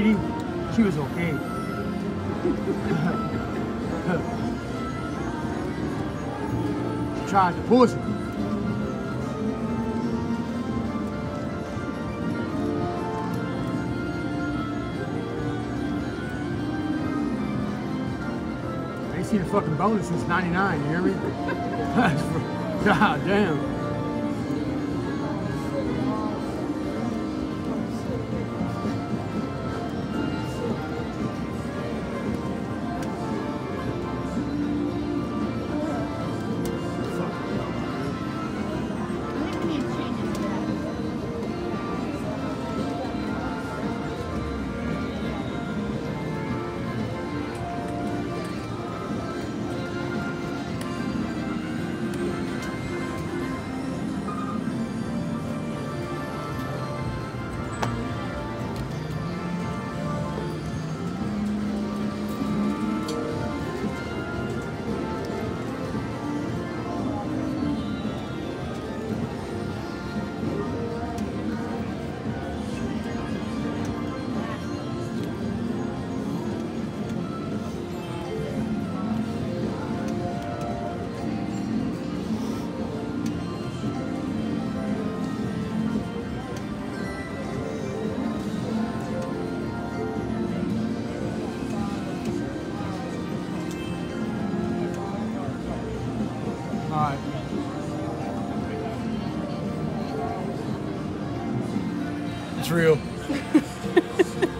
Edie, she was okay. she tried to push me. I ain't seen a fucking bonus since 99, you hear me? God damn. It's real.